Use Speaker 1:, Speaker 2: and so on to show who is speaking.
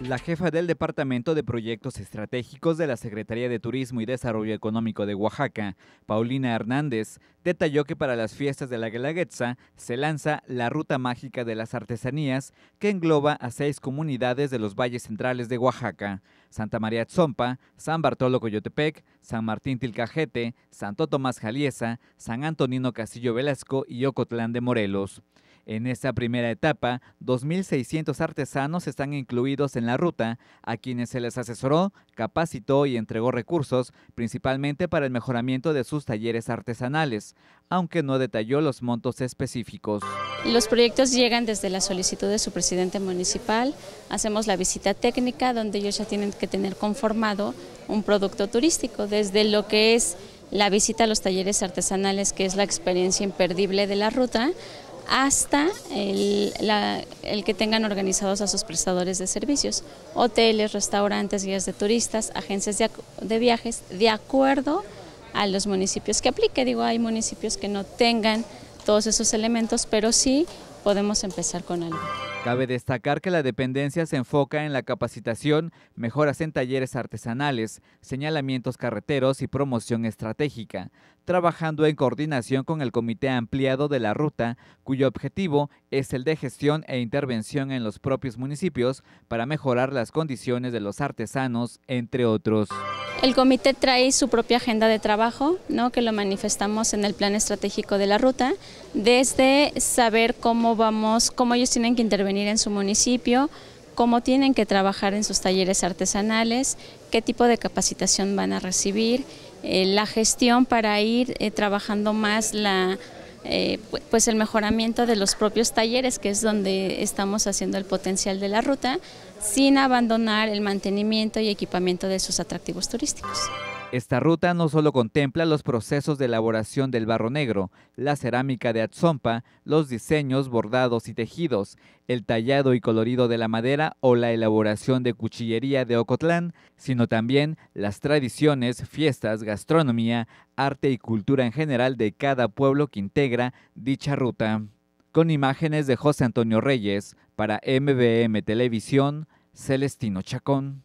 Speaker 1: La jefa del Departamento de Proyectos Estratégicos de la Secretaría de Turismo y Desarrollo Económico de Oaxaca, Paulina Hernández, detalló que para las fiestas de la Guelaguetza se lanza la Ruta Mágica de las Artesanías, que engloba a seis comunidades de los valles centrales de Oaxaca, Santa María Tzompa, San Bartolo Coyotepec, San Martín Tilcajete, Santo Tomás Jaliesa, San Antonino Castillo Velasco y Ocotlán de Morelos. En esta primera etapa, 2.600 artesanos están incluidos en la ruta, a quienes se les asesoró, capacitó y entregó recursos, principalmente para el mejoramiento de sus talleres artesanales, aunque no detalló los montos específicos.
Speaker 2: Los proyectos llegan desde la solicitud de su presidente municipal, hacemos la visita técnica donde ellos ya tienen que tener conformado un producto turístico, desde lo que es la visita a los talleres artesanales, que es la experiencia imperdible de la ruta, hasta el, que tengan organizados a sus prestadores de servicios, hoteles, restaurantes, guías de turistas, agencias de, de, viajes, de acuerdo a los municipios que aplique. Digo, hay municipios que no tengan todos esos elementos, pero sí podemos empezar con algo.
Speaker 1: Cabe destacar que la dependencia se enfoca en la capacitación, mejoras en talleres artesanales, señalamientos carreteros y promoción estratégica, trabajando en coordinación con el Comité Ampliado de la Ruta, cuyo objetivo es el de gestión e intervención en los propios municipios para mejorar las condiciones de los artesanos, entre otros.
Speaker 2: El comité trae su propia agenda de trabajo, ¿no? que lo manifestamos en el plan estratégico de la ruta, desde saber cómo vamos, cómo ellos tienen que intervenir en su municipio, cómo tienen que trabajar en sus talleres artesanales, qué tipo de capacitación van a recibir, eh, la gestión para ir eh, trabajando más la eh, pues el mejoramiento de los propios talleres, que es donde estamos haciendo el potencial de la ruta, sin abandonar el mantenimiento y equipamiento de sus atractivos turísticos.
Speaker 1: Esta ruta no solo contempla los procesos de elaboración del barro negro, la cerámica de Atzompa, los diseños, bordados y tejidos, el tallado y colorido de la madera o la elaboración de cuchillería de Ocotlán, sino también las tradiciones, fiestas, gastronomía, arte y cultura en general de cada pueblo que integra dicha ruta. Con imágenes de José Antonio Reyes, para MBM Televisión, Celestino Chacón.